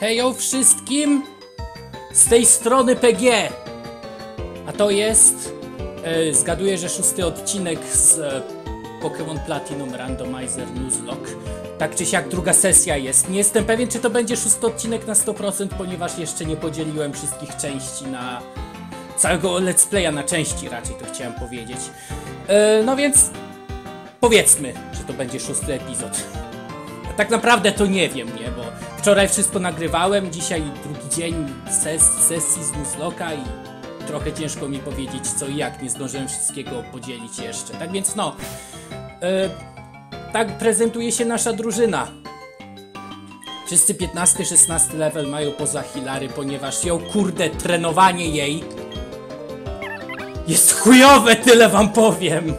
Hejo wszystkim! Z tej strony PG! A to jest... E, zgaduję, że szósty odcinek z e, Pokémon Platinum Randomizer Nuzlocke. Tak czy siak druga sesja jest. Nie jestem pewien, czy to będzie szósty odcinek na 100%, ponieważ jeszcze nie podzieliłem wszystkich części na... Całego let's playa na części raczej, to chciałem powiedzieć. E, no więc... Powiedzmy, że to będzie szósty epizod. A tak naprawdę to nie wiem, nie? Bo wczoraj wszystko nagrywałem, dzisiaj drugi dzień ses sesji z Nuzlocka i trochę ciężko mi powiedzieć co i jak, nie zdążyłem wszystkiego podzielić jeszcze. Tak więc no, e, tak prezentuje się nasza drużyna. Wszyscy 15-16 level mają poza Hilary, ponieważ ją kurde trenowanie jej jest chujowe, tyle wam powiem.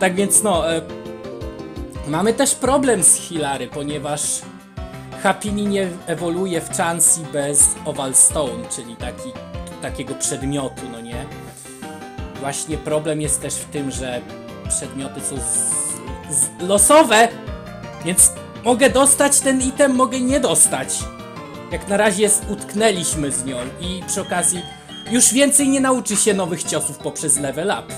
Tak więc no, e, mamy też problem z Hilary, ponieważ Happini nie ewoluuje w Chansey bez Oval Stone, czyli taki, takiego przedmiotu, no nie? Właśnie problem jest też w tym, że przedmioty są z, z losowe, więc mogę dostać ten item, mogę nie dostać. Jak na razie utknęliśmy z nią i przy okazji już więcej nie nauczy się nowych ciosów poprzez level up.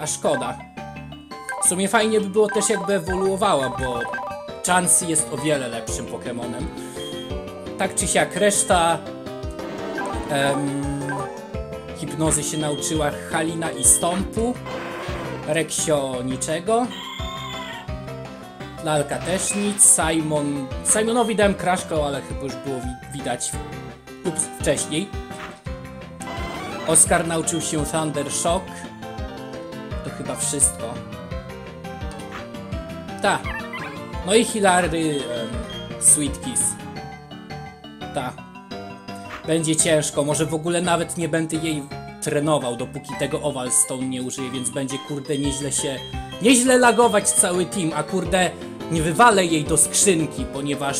A szkoda. W sumie fajnie by było też jakby ewoluowała, bo Chansey jest o wiele lepszym Pokémonem. Tak czy siak, reszta em, hipnozy się nauczyła Halina i Stompu. Reksio niczego. Lalka też nic. Simon... Simonowi dałem kraszkę, ale chyba już było wi widać lub wcześniej. Oskar nauczył się Thunder Shock. To chyba wszystko. Ta. No i Hilary em, Sweet Kiss. Ta. Będzie ciężko, może w ogóle nawet nie będę jej trenował, dopóki tego Oval Stone nie użyję, więc będzie kurde nieźle się... Nieźle lagować cały team, a kurde nie wywalę jej do skrzynki, ponieważ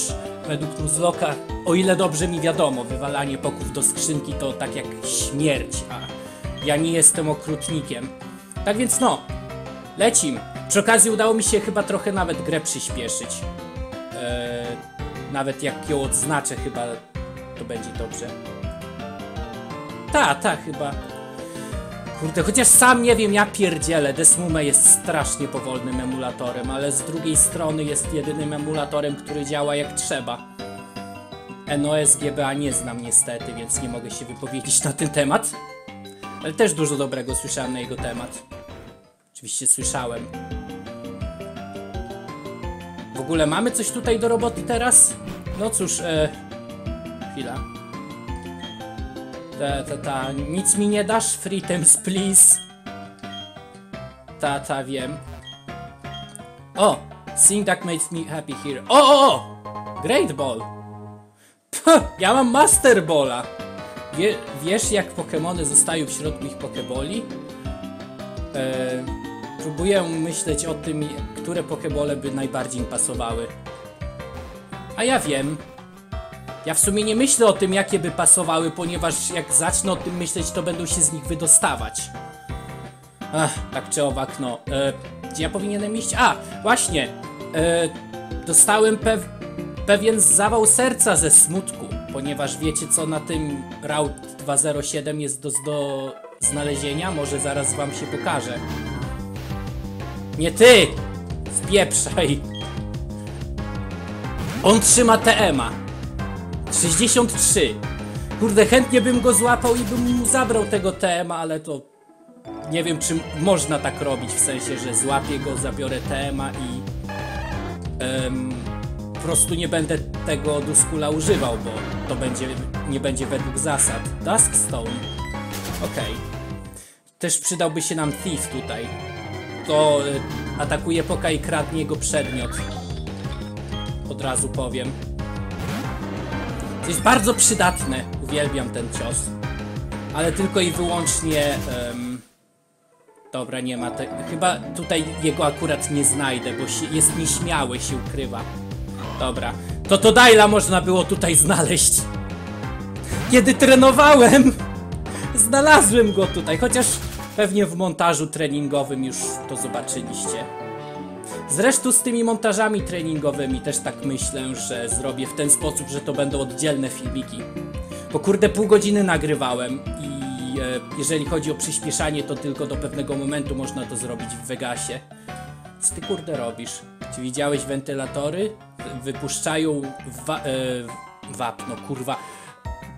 według Nuzlocka, o ile dobrze mi wiadomo, wywalanie poków do skrzynki to tak jak śmierć, a ja nie jestem okrutnikiem. Tak więc no, lecim. Przy okazji udało mi się chyba trochę nawet grę przyspieszyć. Eee, nawet jak ją odznaczę chyba to będzie dobrze. Ta, ta chyba. Kurde, chociaż sam nie wiem, ja pierdzielę. Desmume jest strasznie powolnym emulatorem, ale z drugiej strony jest jedynym emulatorem, który działa jak trzeba. NOS GBA nie znam niestety, więc nie mogę się wypowiedzieć na ten temat. Ale też dużo dobrego słyszałem na jego temat. Oczywiście słyszałem. W ogóle mamy coś tutaj do roboty teraz? No cóż, e... Chwila. Ta, ta, ta. Nic mi nie dasz? Free please. Ta, ta, wiem. O! Thing that makes me happy here. O, o, o! Great Ball! Puh, ja mam Master Balla! Wie, wiesz, jak Pokémony zostają w środku ich Pokeboli? E, próbuję myśleć o tym, które Pokebole by najbardziej im pasowały. A ja wiem. Ja w sumie nie myślę o tym, jakie by pasowały, ponieważ jak zacznę o tym myśleć, to będą się z nich wydostawać. Ach, tak czy owak, no. E, gdzie ja powinienem iść? A, właśnie. E, dostałem pew pewien zawał serca ze smutku, ponieważ wiecie co na tym Route 207 jest do, do znalezienia? Może zaraz wam się pokaże. Nie ty! Spieprzaj! On trzyma TM-a. 63. Kurde, chętnie bym go złapał i bym mu zabrał tego TM, ale to nie wiem, czy można tak robić, w sensie, że złapię go, zabiorę TM i em, po prostu nie będę tego Duskula używał, bo to będzie, nie będzie według zasad. Duskstone. Okej. Też przydałby się nam Thief tutaj. To y, atakuje Poka i kradnie jego przedmiot. Od razu powiem. To jest bardzo przydatne. Uwielbiam ten cios. Ale tylko i wyłącznie... em, dobra, nie ma te... Chyba tutaj jego akurat nie znajdę, bo się, jest nieśmiały, się ukrywa. Dobra. To to Dajla można było tutaj znaleźć. Kiedy trenowałem, znalazłem go tutaj, chociaż pewnie w montażu treningowym już to zobaczyliście. Zresztą z tymi montażami treningowymi też tak myślę, że zrobię w ten sposób, że to będą oddzielne filmiki. Bo kurde pół godziny nagrywałem i e, jeżeli chodzi o przyspieszanie, to tylko do pewnego momentu można to zrobić w Vegasie. Co ty kurde robisz? Czy widziałeś wentylatory? Wypuszczają wa- e, wapno, kurwa,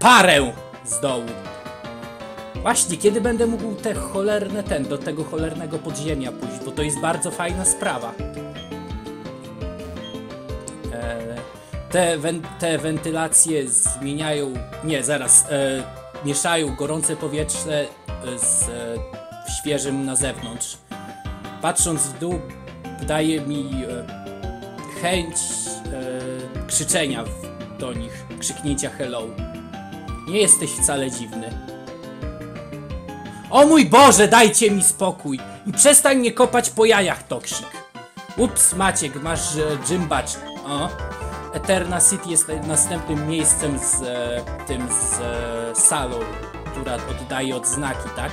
parę z dołu. Właśnie, kiedy będę mógł te cholerne ten, do tego cholernego podziemia pójść, bo to jest bardzo fajna sprawa. E, te, wen, te wentylacje zmieniają, nie, zaraz, e, mieszają gorące powietrze e, z e, świeżym na zewnątrz. Patrząc w dół, daje mi e, chęć e, krzyczenia do nich, krzyknięcia hello. Nie jesteś wcale dziwny. O mój Boże, dajcie mi spokój i przestań mnie kopać po jajach, toksik. Ups, Maciek, masz e, badge. O. Eterna City jest następnym miejscem z e, tym z e, salą, która oddaje odznaki, tak?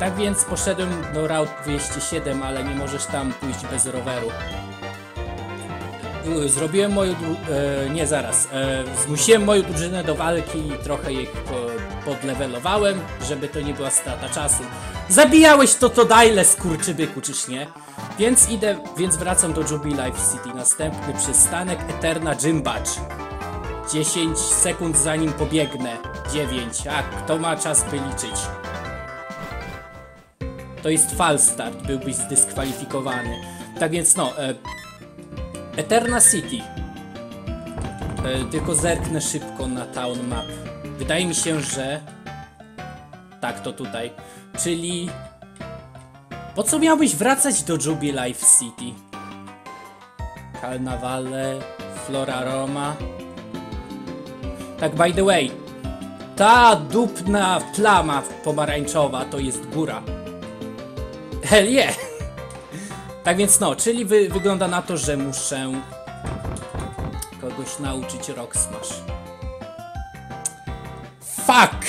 Tak więc poszedłem do Route 207, ale nie możesz tam pójść bez roweru. Y, Zrobiłem moją. E, nie zaraz. E, zmusiłem moją drużynę do walki i trochę ich po, podlewelowałem, żeby to nie była strata czasu. Zabijałeś to to dajle, skurczybyku, czyż nie? Więc idę, więc wracam do Jubi Life City. Następny przystanek Eterna Badge. 10 sekund zanim pobiegnę. 9. A kto ma czas by liczyć? To jest fal start, byłbyś zdyskwalifikowany. Tak więc no, e, Eterna City. E, tylko zerknę szybko na Town Map. Wydaje mi się, że... Tak, to tutaj. Czyli... Po co miałbyś wracać do Jubi Life City? Carnavale, Flora Roma... Tak, by the way, ta dupna plama pomarańczowa to jest góra. Hell yeah! Tak więc no, czyli wy, wygląda na to, że muszę kogoś nauczyć Rock Smash. Fuck!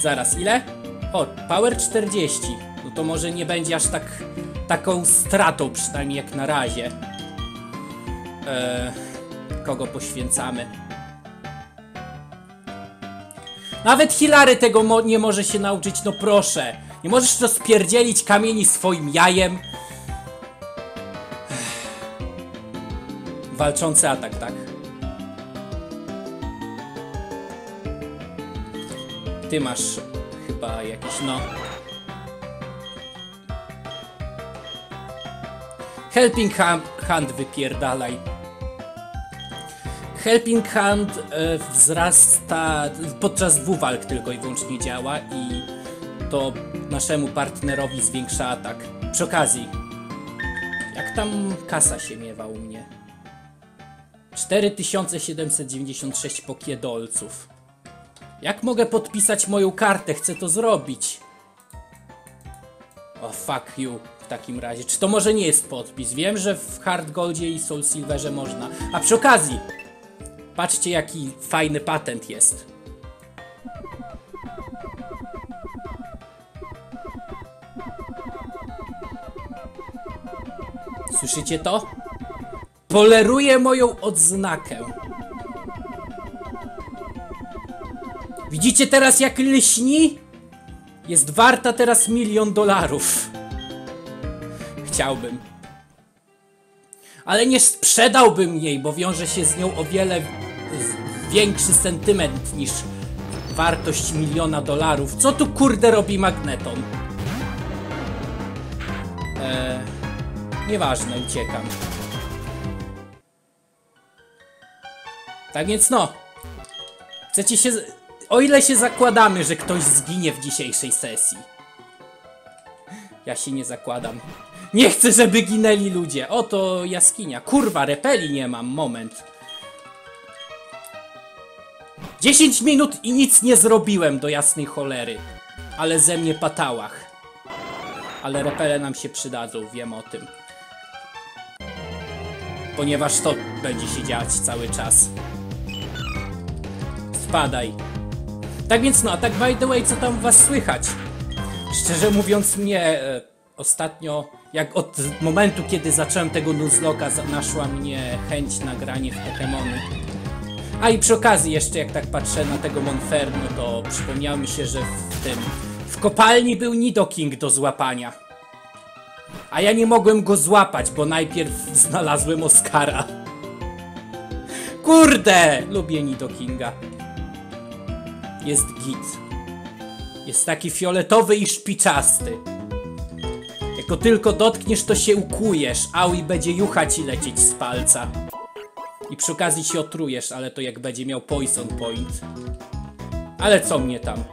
Zaraz, ile? O, Power 40. No to może nie będzie aż tak taką stratą, przynajmniej jak na razie. Eee, kogo poświęcamy? Nawet Hilary tego mo- nie może się nauczyć, no proszę. Nie możesz rozpierdzielić kamieni swoim jajem. Walczący atak, tak? Ty masz chyba jakiś, no. Helping hand, hand wypierdalaj. Helping Hand e, wzrasta podczas dwóch walk tylko i wyłącznie działa i to naszemu partnerowi zwiększa atak. Przy okazji, jak tam kasa się miewa u mnie? 4796 pokiedolców. Jak mogę podpisać moją kartę? Chcę to zrobić. O fuck you w takim razie. Czy to może nie jest podpis? Wiem, że w Hard Goldzie i Soul Silverze można. A przy okazji, patrzcie jaki fajny patent jest. Słyszycie to? Poleruje moją odznakę. Widzicie teraz jak lśni? Jest warta teraz milion dolarów. Chciałbym. Ale nie sprzedałbym jej, bo wiąże się z nią o wiele większy sentyment niż wartość miliona dolarów. Co tu kurde robi magneton? Eee, nieważne, uciekam. Tak więc no. Chcecie się. O ile się zakładamy, że ktoś zginie w dzisiejszej sesji. Ja się nie zakładam. Nie chcę, żeby ginęli ludzie. Oto jaskinia. Kurwa, repeli nie mam. Moment. 10 minut i nic nie zrobiłem do jasnej cholery. Ale ze mnie patałach. Ale repele nam się przydadzą, wiem o tym. Ponieważ to będzie się dziać cały czas. Spadaj. Tak więc no, a tak by the way, co tam was słychać? Szczerze mówiąc mnie e, ostatnio Jak od momentu, kiedy zacząłem tego Nuzloka, naszła mnie chęć na granie w Pokémony. A i przy okazji jeszcze jak tak patrzę na tego Monferno, to przypomniało mi się, że w tym... W kopalni był Nidoking do złapania. A ja nie mogłem go złapać, bo najpierw znalazłem Oscara. Kurde! Lubię Nidokinga. Jest git. Jest taki fioletowy i szpiczasty. Jak go tylko dotkniesz, to się ukujesz, au i będzie jucha ci lecieć z palca. I przy okazji się otrujesz, ale to jak będzie miał poison point. Ale co mnie tam?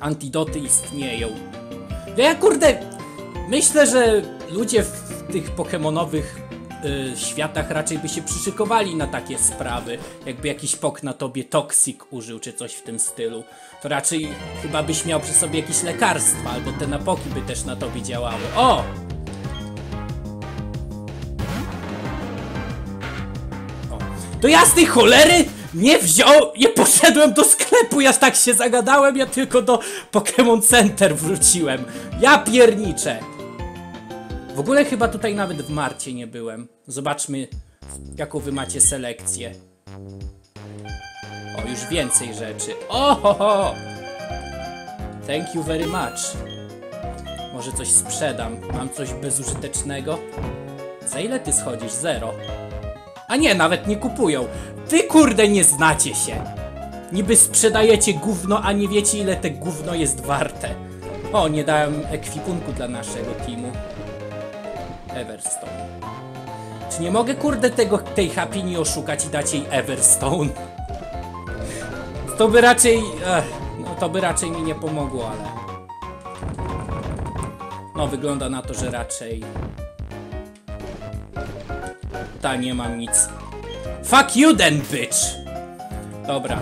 Antidoty istnieją. No ja kurde, myślę, że ludzie w tych pokemonowych y, światach raczej by się przyszykowali na takie sprawy. Jakby jakiś pok na tobie toksik użył, czy coś w tym stylu. To raczej chyba byś miał przy sobie jakieś lekarstwa, albo te napoki by też na tobie działały. O! Do jasnej cholery nie wziął, nie poszedłem do sklepu, ja tak się zagadałem, ja tylko do Pokémon Center wróciłem. Ja pierniczę. W ogóle chyba tutaj nawet w marcie nie byłem. Zobaczmy, jaką wy macie selekcję. O, już więcej rzeczy. O, ho, ho. Thank you very much. Może coś sprzedam. Mam coś bezużytecznego? Za ile ty schodzisz? Zero. A nie, nawet nie kupują. Ty kurde nie znacie się. Niby sprzedajecie gówno, a nie wiecie ile te gówno jest warte. O, nie dałem ekwipunku dla naszego teamu. Everstone. Czy nie mogę kurde tego, tej Happy nie oszukać i dać jej Everstone? To by raczej... Ech, no to by raczej mi nie pomogło, ale... No wygląda na to, że raczej... Ta, nie mam nic. Fuck you then, bitch! Dobra.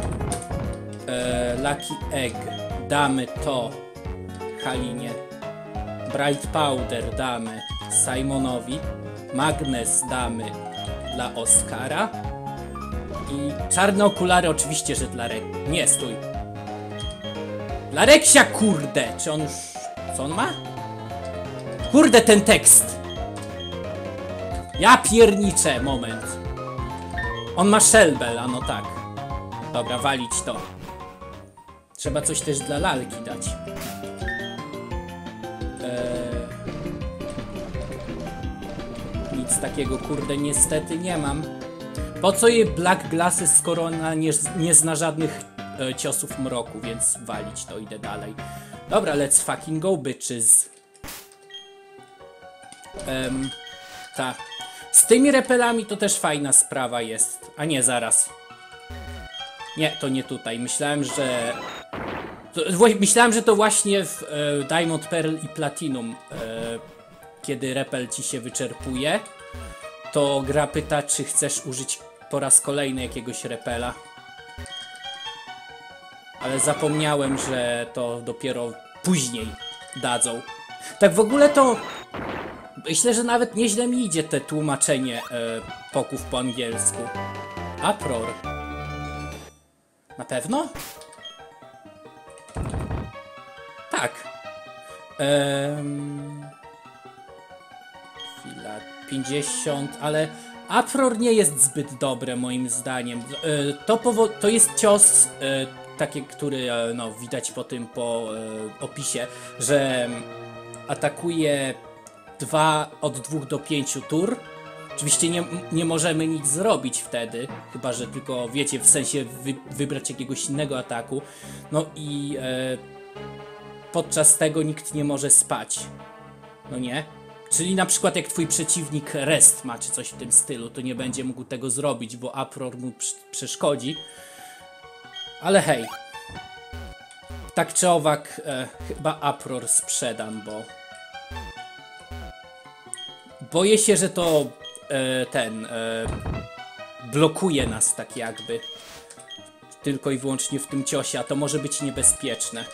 E, Lucky Egg. Damy to. Halinie. Bright Powder damy Simonowi. Magnes damy dla Oscara. I czarne okulary oczywiście, że dla Rek... Nie, stój. Dla Reksia, kurde! Czy on już... Co on ma? Kurde, ten tekst! Ja pierniczę, moment. On ma Shelbel, a no tak. Dobra, walić to. Trzeba coś też dla lalki dać. Nic takiego, kurde, niestety nie mam. Po co jej Black Glasses, skoro ona nie, nie zna żadnych e, ciosów mroku, więc walić to, idę dalej. Dobra, let's fucking go, bitches. Em, tak. Z tymi repelami to też fajna sprawa jest. A nie, zaraz. Nie, to nie tutaj. Myślałem, że... Myślałem, że to właśnie w e, Diamond, Pearl i Platinum, e, kiedy repel ci się wyczerpuje, to gra pyta, czy chcesz użyć po raz kolejny jakiegoś repela. Ale zapomniałem, że to dopiero później dadzą. Tak w ogóle to Myślę, że nawet nieźle mi idzie te tłumaczenie e, poków po angielsku. Apror. Na pewno? Tak. Ehm... Chwila. 50, ale Apror nie jest zbyt dobre moim zdaniem. E, to, to jest cios, e, taki, który e, no, widać po tym, po opisie, że atakuje dwa, od dwóch do pięciu tur. Oczywiście nie, nie możemy nic zrobić wtedy, chyba że tylko wiecie, w sensie wy, wybrać jakiegoś innego ataku. No i e, podczas tego nikt nie może spać. No nie? Czyli na przykład jak twój przeciwnik rest ma czy coś w tym stylu, to nie będzie mógł tego zrobić, bo Apror mu przeszkodzi. Ale hej. Tak czy owak, e, chyba Apror sprzedam, bo boję się, że to e, ten e, blokuje nas tak jakby. Tylko i wyłącznie w tym ciosie, a to może być niebezpieczne.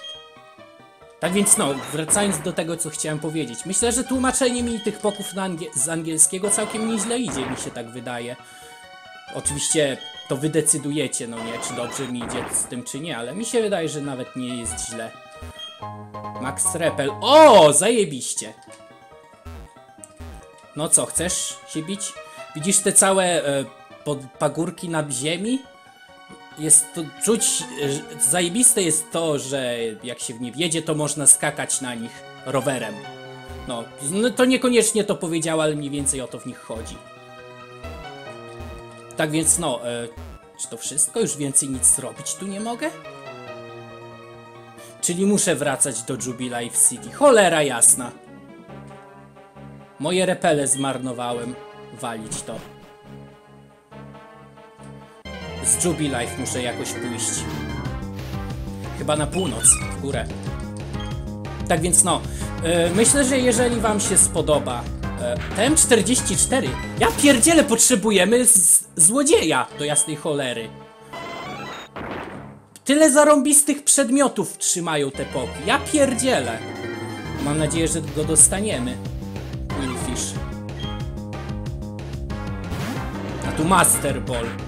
Tak więc no, wracając do tego, co chciałem powiedzieć. Myślę, że tłumaczenie mi tych poków na angie- z angielskiego całkiem nieźle idzie, mi się tak wydaje. Oczywiście to wy decydujecie, no nie, czy dobrze mi idzie z tym, czy nie, ale mi się wydaje, że nawet nie jest źle. Max Repel. O, zajebiście. No co, chcesz się bić? Widzisz te całe e, pod, pagórki na ziemi? Jest to czuć, zajebiste jest to, że jak się w nie wjedzie, to można skakać na nich rowerem. No, no to niekoniecznie to powiedział, ale mniej więcej o to w nich chodzi. Tak więc no, e, czy to wszystko? Już więcej nic zrobić tu nie mogę? Czyli muszę wracać do Jubilife City. Cholera jasna. Moje repele zmarnowałem. Walić to. Z Jubilife muszę jakoś pójść. Chyba na północ, w górę. Tak więc no, e, myślę, że jeżeli wam się spodoba e, TM44, ja pierdzielę potrzebujemy złodzieja do jasnej cholery. Tyle zarąbistych przedmiotów trzymają te poki. Ja pierdzielę. Mam nadzieję, że go dostaniemy. Willfish. A tu Master Ball.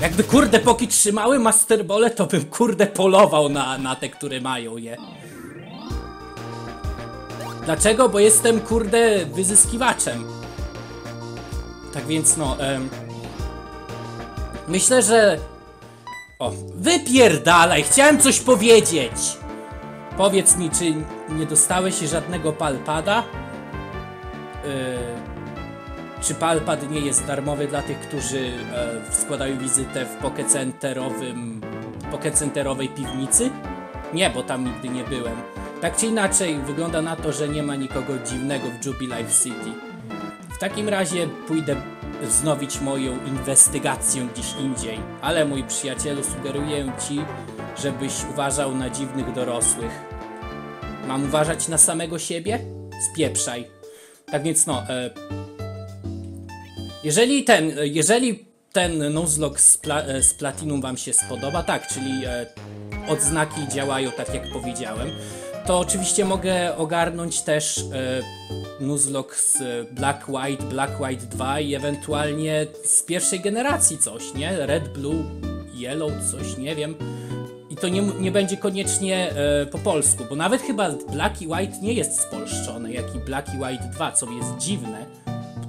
Jakby kurde poki trzymały Master Ball, to bym kurde polował na, na te, które mają je. Dlaczego? Bo jestem kurde wyzyskiwaczem. Tak więc no, em, myślę, że o, wypierdalaj, chciałem coś powiedzieć! Powiedz mi, czy nie dostałeś żadnego palpada? Yy, czy palpad nie jest darmowy dla tych, którzy e, składają wizytę w pokecenterowym, pokecenterowej piwnicy? Nie, bo tam nigdy nie byłem. Tak czy inaczej, wygląda na to, że nie ma nikogo dziwnego w Jubilife City. W takim razie pójdę wznowić moją inwestygację gdzieś indziej. Ale mój przyjacielu, sugeruję ci, żebyś uważał na dziwnych dorosłych. Mam uważać na samego siebie? Spieprzaj. Tak więc no, e, jeżeli ten, jeżeli ten Nuzlocke z, pla, e, z Platinum wam się spodoba, tak, czyli e, odznaki działają tak jak powiedziałem, to oczywiście mogę ogarnąć też e, Nuzlocke z Black White, Black White 2 i ewentualnie z pierwszej generacji coś, nie? Red, Blue, Yellow, coś, nie wiem. I to nie, nie będzie koniecznie e, po polsku, bo nawet chyba Black i White nie jest spolszczone, jak i Black i White 2, co jest dziwne,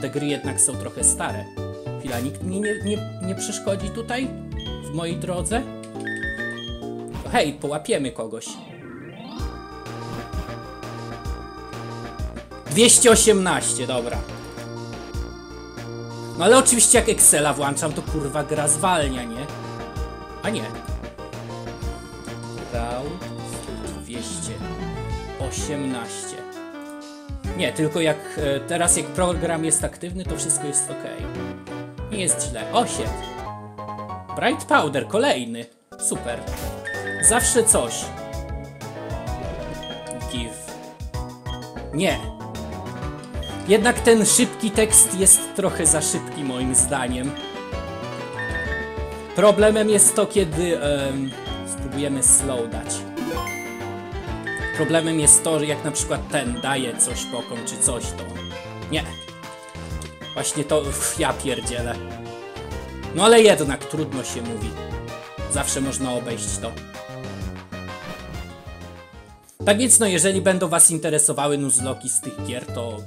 te gry jednak są trochę stare. Chwila, nikt mi nie, nie, nie przeszkodzi tutaj? W mojej drodze? Hej, połapiemy kogoś. 218, dobra. No ale oczywiście jak Excela włączam, to kurwa gra zwalnia, nie? A nie. Grał 218. Nie, tylko jak e, teraz jak program jest aktywny, to wszystko jest ok. Nie jest źle. O, shit. Bright Powder, kolejny. Super. Zawsze coś. Give. Nie. Jednak ten szybki tekst jest trochę za szybki moim zdaniem. Problemem jest to, kiedy em, spróbujemy slow dać. Problemem jest to, że jak na przykład ten daje coś pokom czy coś, to nie. Właśnie to uff, ja pierdzielę. No ale jednak trudno się mówi. Zawsze można obejść to. Tak więc no, jeżeli będą was interesowały nuzloki z tych gier, to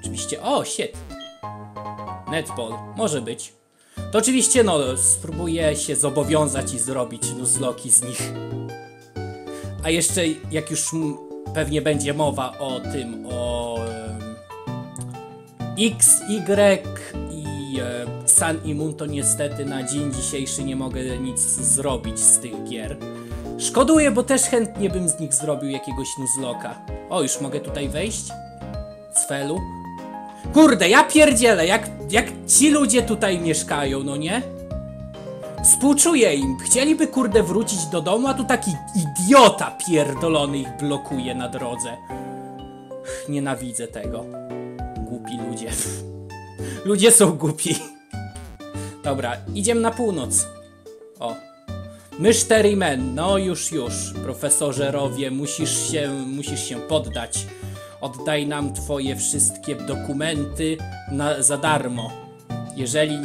oczywiście... O, shit! Netball, może być. To oczywiście no, spróbuję się zobowiązać i zrobić nuzloki z nich. A jeszcze, jak już pewnie będzie mowa o tym, o X, Y i e, Sun i Moon, to niestety na dzień dzisiejszy nie mogę nic zrobić z tych gier. Szkoduję, bo też chętnie bym z nich zrobił jakiegoś nuzloka. O, już mogę tutaj wejść? Cfelu? Kurde, ja pierdzielę, jak, jak ci ludzie tutaj mieszkają, no nie? Współczuję im. Chcieliby kurde wrócić do domu, a tu taki idiota pierdolony ich blokuje na drodze. Nienawidzę tego. Głupi ludzie. Ludzie są głupi. Dobra, idziemy na północ. O. Mysz Terryman, no już, już. Profesorze Rowie, musisz się, musisz się poddać. Oddaj nam twoje wszystkie dokumenty na, za darmo. Jeżeli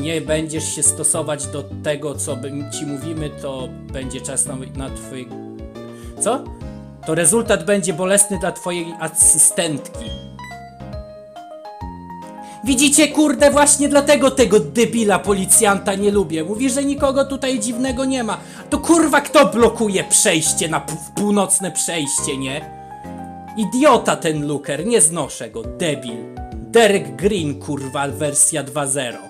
nie będziesz się stosować do tego, co ci mówimy, to będzie czas na, na twój... Co? To rezultat będzie bolesny dla twojej asystentki. Widzicie, kurde, właśnie dlatego tego debila policjanta nie lubię. Mówi, że nikogo tutaj dziwnego nie ma. To kurwa kto blokuje przejście na północne przejście, nie? Idiota ten Luker, nie znoszę go, debil. Derek Green, kurwa, wersja 2.0.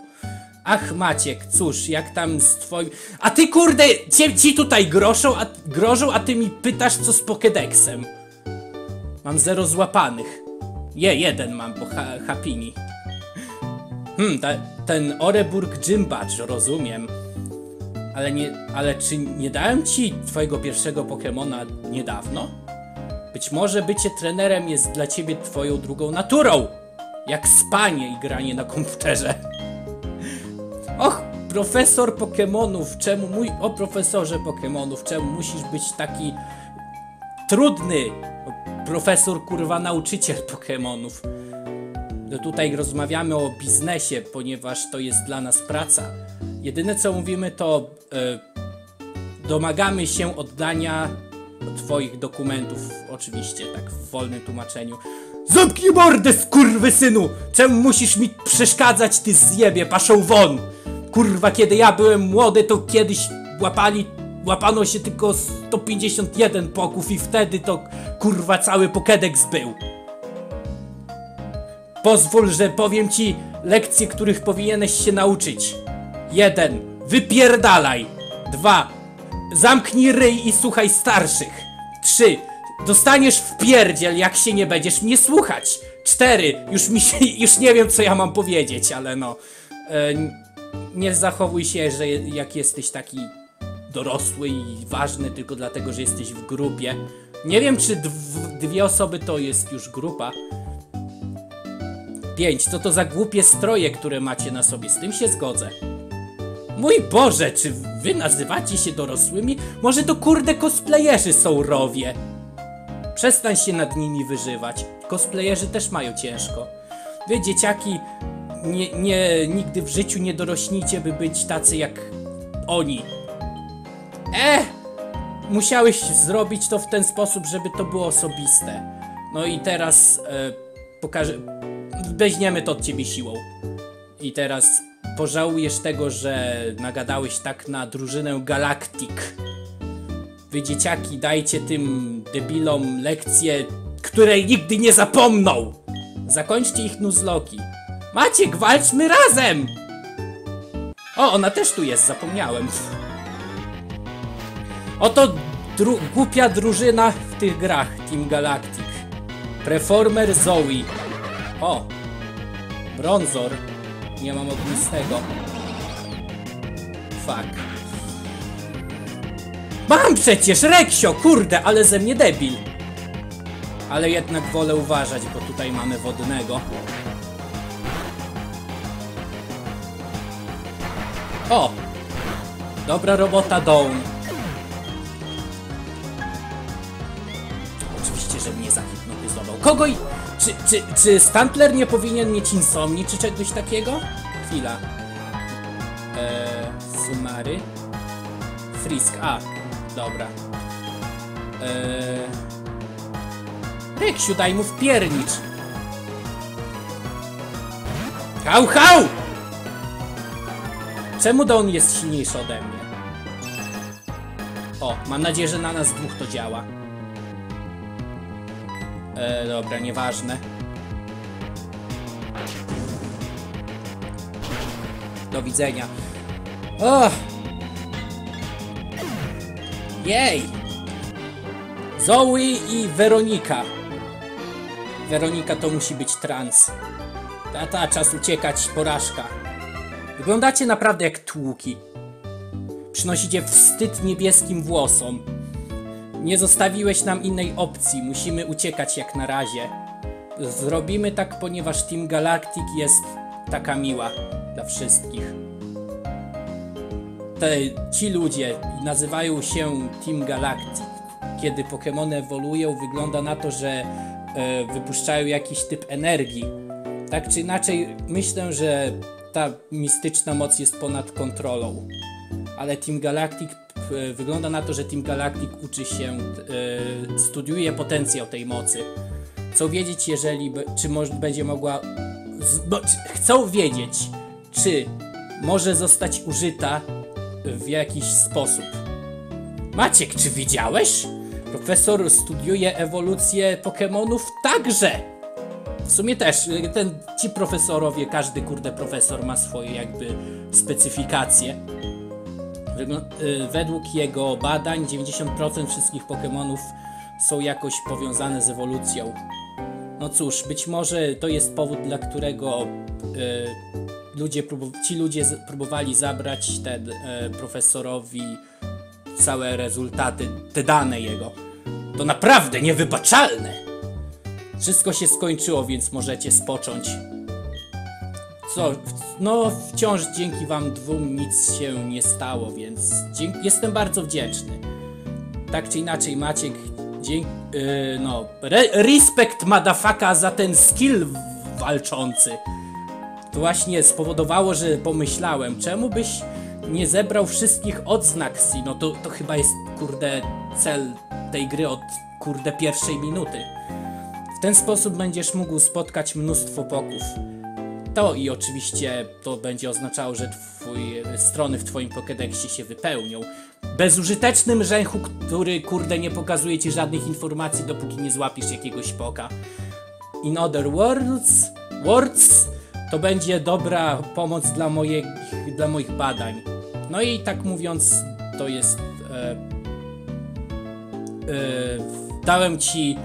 Ach Maciek, cóż, jak tam z twoim... A ty kurde, ci, ci tutaj groszą, a, grożą, a ty mi pytasz co z Pokédexem. Mam zero złapanych. Je, jeden mam, bo ha, Hapini. Hmm, ta, ten Oreburg Badge, rozumiem. Ale nie, ale czy nie dałem ci twojego pierwszego Pokemona niedawno? Być może bycie trenerem jest dla ciebie twoją drugą naturą. Jak spanie i granie na komputerze. Och, profesor Pokemonów, czemu mój... O profesorze Pokemonów, czemu musisz być taki trudny? Profesor, kurwa, nauczyciel Pokemonów. No tutaj rozmawiamy o biznesie, ponieważ to jest dla nas praca. Jedyne co mówimy to e, domagamy się oddania twoich dokumentów, oczywiście, tak w wolnym tłumaczeniu. Zamknij mordę, synu! Czemu musisz mi przeszkadzać, ty zjebie, paszą won! Kurwa, kiedy ja byłem młody, to kiedyś łapali, łapano się tylko 151 poków i wtedy to, kurwa, cały Pokédex był. Pozwól, że powiem ci lekcje, których powinieneś się nauczyć. Jeden. Wypierdalaj. Dwa. Zamknij ryj i słuchaj starszych. Trzy. Dostaniesz w pierdziel, jak się nie będziesz mnie słuchać. Cztery. Już mi się, już nie wiem, co ja mam powiedzieć, ale no. E, nie zachowuj się, że jak jesteś taki dorosły i ważny tylko dlatego, że jesteś w grupie. Nie wiem, czy dw- dwie osoby to jest już grupa. 5. Co to za głupie stroje, które macie na sobie? Z tym się zgodzę. Mój Boże, czy wy nazywacie się dorosłymi? Może to kurde cosplayerzy są rowie? Przestań się nad nimi wyżywać. Cosplayerzy też mają ciężko. Wy, dzieciaki, nie, nie, nigdy w życiu nie dorośnijcie, by być tacy jak oni. Eh! Musiałeś zrobić to w ten sposób, żeby to było osobiste. No i teraz e, pokażę. Weźmiemy to od ciebie siłą. I teraz pożałujesz tego, że nagadałeś tak na drużynę Galactic. Wy dzieciaki, dajcie tym debilom lekcję, której nigdy nie zapomną! Zakończcie ich nuzloki. Maciek, walczmy razem! O, ona też tu jest, zapomniałem. Oto dru głupia drużyna w tych grach Team Galactic. Preformer Zoe. O! Bronzor. Nie mam ognistego. Fuck. Mam przecież Reksio, kurde, ale ze mnie debil. Ale jednak wolę uważać, bo tutaj mamy wodnego. O! Dobra robota, Dawn. Oczywiście, że mnie zahipnotyzował. Kogo i... Czy, czy, czy Stantler nie powinien mieć insomni, czy czegoś takiego? Chwila. Eee, sumary. Frisk, a, dobra. Eee... Reksiu, daj mu wpiernicz. Hał, hał! Czemu Don jest silniejszy ode mnie? O, mam nadzieję, że na nas dwóch to działa. E, dobra, nieważne. Do widzenia. O! Jej! Zoe i Weronika. Weronika to musi być trans. Tata, czas uciekać, porażka. Wyglądacie naprawdę jak tłuki. Przynosicie wstyd niebieskim włosom. Nie zostawiłeś nam innej opcji, musimy uciekać jak na razie. Zrobimy tak, ponieważ Team Galactic jest taka miła dla wszystkich. Te, ci ludzie nazywają się Team Galactic. Kiedy Pokémony ewoluują, wygląda na to, że e, wypuszczają jakiś typ energii. Tak czy inaczej, myślę, że ta mistyczna moc jest ponad kontrolą. Ale Team Galactic e, wygląda na to, że Team Galactic uczy się, e, studiuje potencjał tej mocy. Co wiedzieć, jeżeli czy będzie mogła chcą wiedzieć, czy może zostać użyta w jakiś sposób. Maciek, czy widziałeś? Profesor studiuje ewolucję Pokemonów także. W sumie też, ten, ci profesorowie, każdy kurde profesor ma swoje jakby specyfikacje. Y, Według jego badań 90% wszystkich Pokemonów są jakoś powiązane z ewolucją. No cóż, być może to jest powód, dla którego y, ludzie ci ludzie próbowali zabrać ten y, profesorowi całe rezultaty, te dane jego. To naprawdę niewybaczalne! Wszystko się skończyło, więc możecie spocząć. Co? No, wciąż dzięki wam dwóm nic się nie stało, więc jestem bardzo wdzięczny. Tak czy inaczej, Maciek, dzięki. Yy, no, re, respekt motherfucker za ten skill walczący. To właśnie spowodowało, że pomyślałem, czemu byś nie zebrał wszystkich odznak Si? No to, to chyba jest, kurde, cel tej gry od, kurde, pierwszej minuty. Ten sposób będziesz mógł spotkać mnóstwo poków. To i oczywiście to będzie oznaczało, że strony w twoim Pokédexie się wypełnią. Bezużytecznym rzęchu, który kurde nie pokazuje ci żadnych informacji, dopóki nie złapisz jakiegoś poka. In other words, words to będzie dobra pomoc dla, moich, dla moich badań. No i tak mówiąc, to jest. E, e, dałem ci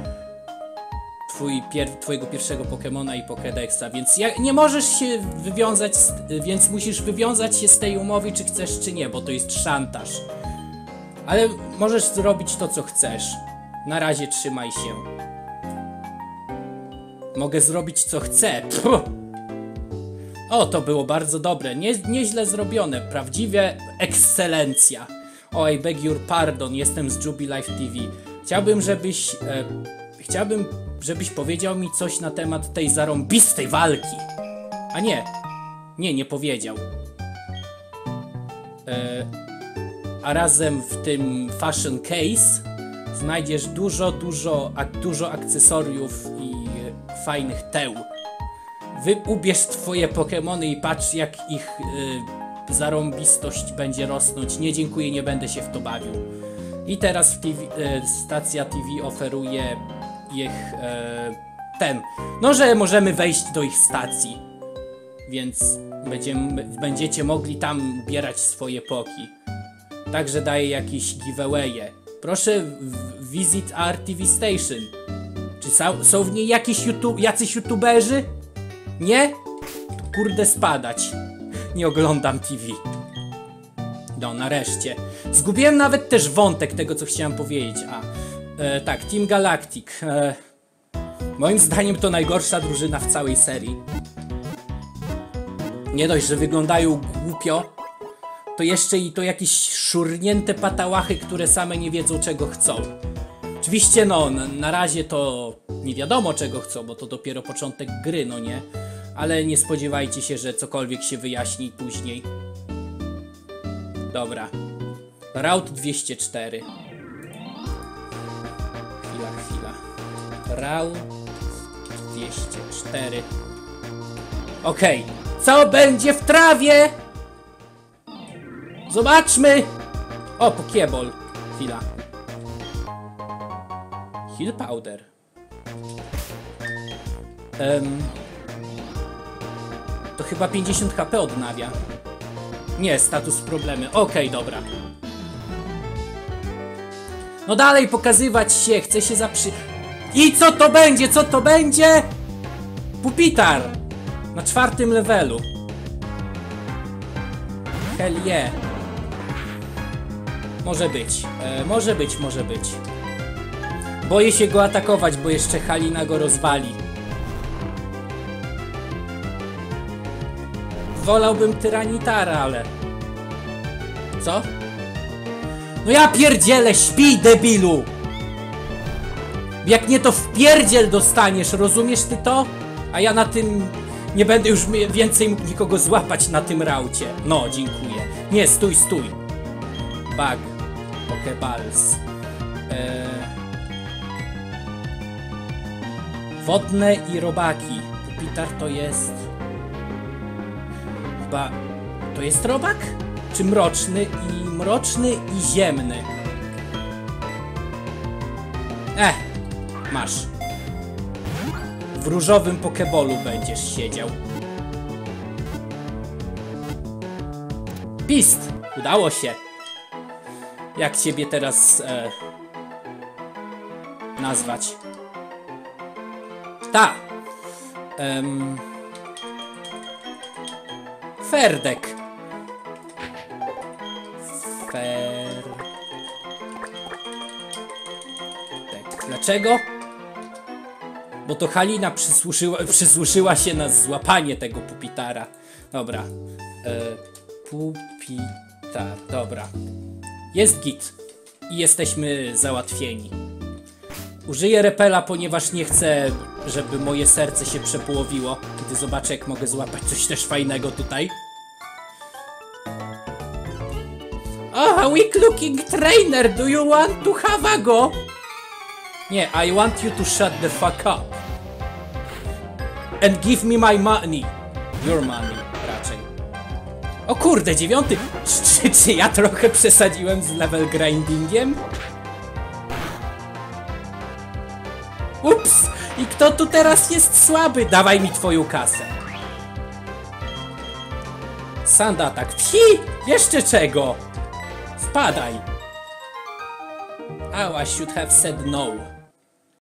twój pier twojego pierwszego Pokemona i Pokédexa, więc nie możesz się wywiązać, z, więc musisz wywiązać się z tej umowy, czy chcesz, czy nie, bo to jest szantaż. Ale możesz zrobić to, co chcesz. Na razie trzymaj się. Mogę zrobić, co chcę. Puh. O, to było bardzo dobre. Nie, nieźle zrobione. Prawdziwie ekscelencja. O, I beg your pardon, jestem z Jubi Life TV. Chciałbym, żebyś... E, chciałbym, żebyś powiedział mi coś na temat tej zarąbistej walki. A nie. Nie, nie powiedział. E, a razem w tym fashion case znajdziesz dużo, dużo, ak- dużo akcesoriów i e, fajnych teł. Wy ubierz twoje Pokemony i patrz jak ich y, zarąbistość będzie rosnąć. Nie dziękuję, nie będę się w to bawił. I teraz TV, y, stacja TV oferuje ich y, ten. No, że możemy wejść do ich stacji. Więc będziemy, będziecie mogli tam ubierać swoje poki. Także daję jakieś giveawaye. Proszę visit our TV station. Czy są, są w niej jakieś YouTube, jacyś youtuberzy? Nie? Kurde spadać. Nie oglądam TV. No, nareszcie. Zgubiłem nawet też wątek tego, co chciałem powiedzieć. A, e, tak, Team Galactic. E, moim zdaniem to najgorsza drużyna w całej serii. Nie dość, że wyglądają głupio, to jeszcze i to jakieś szurnięte patałachy, które same nie wiedzą czego chcą. Oczywiście no, na, na razie to nie wiadomo czego chcą, bo to dopiero początek gry, no nie? Ale nie spodziewajcie się, że cokolwiek się wyjaśni później. Dobra. Route 204. Route 204. Okej. Co będzie w trawie? Zobaczmy! O, Pokeball. Chwila. Heal Powder. Em, to chyba 50 HP odnawia. Nie, status problemy. Okej, dobra. No dalej pokazywać się, chcę się zaprzy... I co to będzie? Co to będzie? Pupitar! Na czwartym levelu. Hell yeah. Może być. E, może być, może być. Boję się go atakować, bo jeszcze Halina go rozwali. Wolałbym Tyranitara, ale... Co? No ja pierdzielę, śpij debilu! Jak nie to w pierdziel dostaniesz, rozumiesz ty to? A ja na tym... Nie będę już więcej mógł nikogo złapać na tym raucie. No, dziękuję. Nie, stój, stój. Bug. Pokeballs. Eee... Wodne i robaki. Pupitar to jest... chyba... To jest robak? Czy mroczny i mroczny i ziemny? Eh, masz. W różowym pokebolu będziesz siedział. Pist! Udało się. Jak ciebie teraz e, nazwać? Ta. Ferdek. Fer... Tak. Dlaczego? Bo to Halina przysłuszyła, przysłuszyła się na złapanie tego pupitara. Dobra. E, pupitar. Dobra. Jest git. I jesteśmy załatwieni. Użyję repela, ponieważ nie chcę, żeby moje serce się przepołowiło, kiedy zobaczę, jak mogę złapać coś też fajnego tutaj. Ah, weak looking trainer, do you want to have a go? Nie, I want you to shut the fuck up. And give me my money. Your money, raczej. O kurde, dziewiąty! Czy, czy, ja trochę przesadziłem z level grindingiem? Ups! I kto tu teraz jest słaby? Dawaj mi twoją kasę. Sand atak. Psi! Jeszcze czego? Spadaj. Oh, I should have said no.